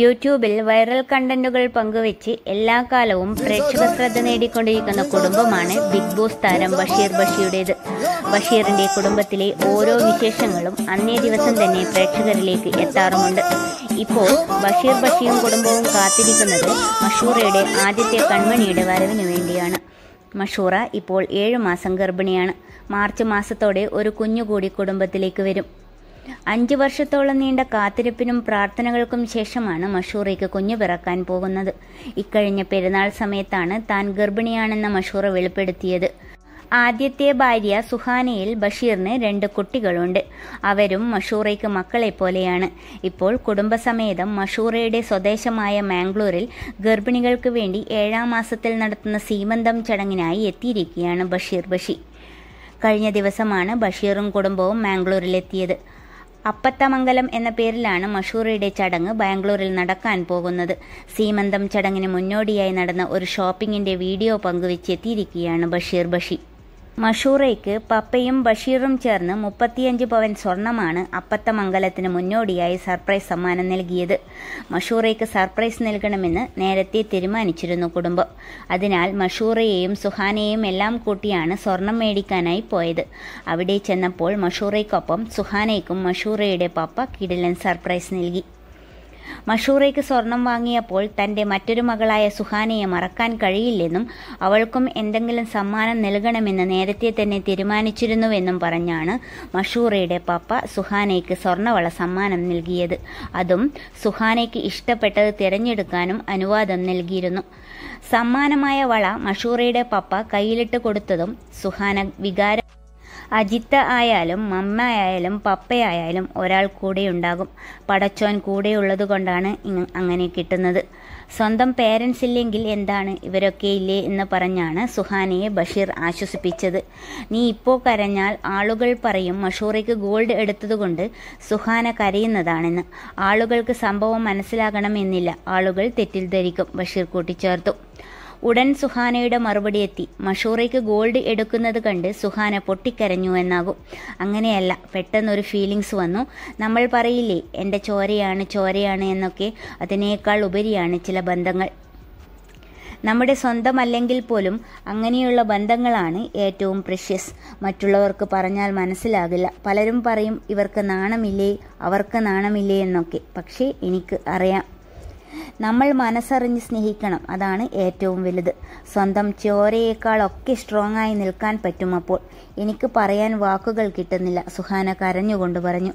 യൂട്യൂബിൽ വൈറൽ കണ്ടന്റുകൾ പങ്കുവെച്ച് എല്ലാ കാലവും പ്രേക്ഷക ശ്രദ്ധ നേടിക്കൊണ്ടിരിക്കുന്ന കുടുംബമാണ് ബിഗ് ബോസ് താരം ബഷീർ ബഷീറുടേത്. ബഷീറിന്റെ കുടുംബത്തിലെ ഓരോ വിശേഷങ്ങളും അന്നേ ദിവസം തന്നെ പ്രേക്ഷകരിലേക്ക് എത്താറുമുണ്ട്. ഇപ്പോൾ ബഷീർ ബഷീറും കുടുംബവും കാത്തിരിക്കുന്നത് മഷൂറയുടെ ആദ്യത്തെ കൺമണിയുടെ വരവിനു വേണ്ടിയാണ്. മഷൂറ ഇപ്പോൾ ഏഴു മാസം ഗർഭിണിയാണ്. മാർച്ച് മാസത്തോടെ ഒരു കുഞ്ഞുകൂടി കുടുംബത്തിലേക്ക് വരും. അഞ്ചു വർഷത്തോളം നീണ്ട കാത്തിരിപ്പിനും പ്രാർത്ഥനകൾക്കും ശേഷമാണ് മഷൂറയ്ക്ക് കുഞ്ഞു പിറക്കാൻ പോകുന്നത്. ഇക്കഴിഞ്ഞ പെരുന്നാൾ സമയത്താണ് താൻ ഗർഭിണിയാണെന്ന മഷൂറ വെളിപ്പെടുത്തിയത്. ആദ്യത്തെ ഭാര്യ സുഹാനയിൽ ബഷീറിന് രണ്ട് കുട്ടികളുണ്ട്. അവരും മഷൂറയ്ക്ക് മക്കളെ പോലെയാണ്. ഇപ്പോൾ കുടുംബസമേതം മഷൂറയുടെ സ്വദേശമായ മാംഗ്ലൂരിൽ ഗർഭിണികൾക്ക് വേണ്ടി ഏഴാം മാസത്തിൽ നടത്തുന്ന സീമന്തം ചടങ്ങിനായി എത്തിയിരിക്കുകയാണ് ബഷീർ ബഷി. കഴിഞ്ഞ ദിവസമാണ് ബഷീറും കുടുംബവും മാംഗ്ലൂരിലെത്തിയത്. അപ്പത്തമംഗലം എന്ന പേരിലാണ് മഷൂറിയുടെ ചടങ്ങ് ബാംഗ്ലൂരിൽ നടക്കാൻ പോകുന്നത്. സീമന്തം ചടങ്ങിന് മുന്നോടിയായി നടന്ന ഒരു ഷോപ്പിംഗിന്റെ വീഡിയോ പങ്കുവെച്ചെത്തിയിരിക്കുകയാണ് ബഷീർ ബഷി. മഷൂറയ്ക്ക് പപ്പയും ബഷീറും ചേർന്ന് മുപ്പത്തിയഞ്ച് പവൻ സ്വർണമാണ് അപ്പത്തമംഗലത്തിന് മുന്നോടിയായി സർപ്രൈസ് സമ്മാനം നൽകിയത്. മഷൂറയ്ക്ക് സർപ്രൈസ് നൽകണമെന്ന് നേരത്തെ തീരുമാനിച്ചിരുന്നു കുടുംബം. അതിനാൽ മഷൂറയെയും സുഹാനയെയും എല്ലാം കൂട്ടിയാണ് സ്വർണം മേടിക്കാനായി പോയത്. അവിടെ ചെന്നപ്പോൾ മഷൂറയ്ക്കൊപ്പം സുഹാനയ്ക്കും മഷൂറയുടെ പപ്പ കിടിലൻ സർപ്രൈസ് നൽകി. മഷൂറയ്ക്ക് സ്വർണം വാങ്ങിയപ്പോൾ തന്റെ മറ്റൊരു മകളായ സുഹാനയെ മറക്കാൻ കഴിയില്ലെന്നും അവൾക്കും എന്തെങ്കിലും സമ്മാനം നൽകണമെന്ന് നേരത്തെ തന്നെ തീരുമാനിച്ചിരുന്നുവെന്നും പറഞ്ഞാണ് മഷൂറയുടെ പപ്പ സുഹാനയ്ക്ക് സ്വർണവള സമ്മാനം നൽകിയത്. അതും സുഹാനയ്ക്ക് ഇഷ്ടപ്പെട്ടത് തിരഞ്ഞെടുക്കാനും അനുവാദം നൽകിയിരുന്നു. സമ്മാനമായ വള മഷൂറയുടെ പപ്പ കയ്യിലിട്ട് കൊടുത്തതും സുഹാന വികാര അജിത്ത ആയാലും മമ്മ ആയാലും പപ്പയായാലും ഒരാൾ കൂടെ ഉണ്ടാകും പടച്ചോൻ കൂടെയുള്ളത് കൊണ്ടാണ് അങ്ങനെ കിട്ടുന്നത്. സ്വന്തം പേരൻസ് ഇല്ലെങ്കിൽ എന്താണ് ഇവരൊക്കെ ഇല്ലേ എന്ന് പറഞ്ഞാണ് സുഹാനയെ ബഷീർ ആശ്വസിപ്പിച്ചത്. നീ ഇപ്പോൾ കരഞ്ഞാൽ ആളുകൾ പറയും മഷൂറയ്ക്ക് ഗോൾഡ് എടുത്തതുകൊണ്ട് സുഹാന കരയുന്നതാണെന്ന്. ആളുകൾക്ക് സംഭവം മനസ്സിലാകണമെന്നില്ല. ആളുകൾ തെറ്റിൽ ധരിക്കും ബഷീർ കൂട്ടിച്ചേർത്തു. ഉടൻ സുഹാനയുടെ മറുപടി എത്തി. മഷൂറയ്ക്ക് ഗോൾഡ് എടുക്കുന്നത് കണ്ട് സുഹാന പൊട്ടിക്കരഞ്ഞു എന്നാകും. അങ്ങനെയല്ല പെട്ടെന്നൊരു ഫീലിങ്സ് വന്നു. നമ്മൾ പറയില്ലേ എന്റെ ചോരയാണ് ചോരയാണ് എന്നൊക്കെ. അതിനേക്കാൾ ഉപരിയാണ് ചില ബന്ധങ്ങൾ. നമ്മുടെ സ്വന്തം അല്ലെങ്കിൽ പോലും അങ്ങനെയുള്ള ബന്ധങ്ങളാണ് ഏറ്റവും പ്രഷ്യസ് മറ്റുള്ളവർക്ക് പറഞ്ഞാൽ മനസ്സിലാകില്ല. പലരും പറയും ഇവർക്ക് നാണമില്ലേ അവർക്ക് നാണമില്ലേ എന്നൊക്കെ. പക്ഷേ എനിക്ക് അറിയാം. നമ്മൾ മനസ്സറിഞ്ഞ് സ്നേഹിക്കണം. അതാണ് ഏറ്റവും വലുത്. സ്വന്തം ചോരയേക്കാളൊക്കെ സ്ട്രോങ് ആയി നിൽക്കാൻ പറ്റും അപ്പോൾ. എനിക്ക് പറയാൻ വാക്കുകൾ കിട്ടുന്നില്ല. സുഹാന കരഞ്ഞുകൊണ്ട് പറഞ്ഞു.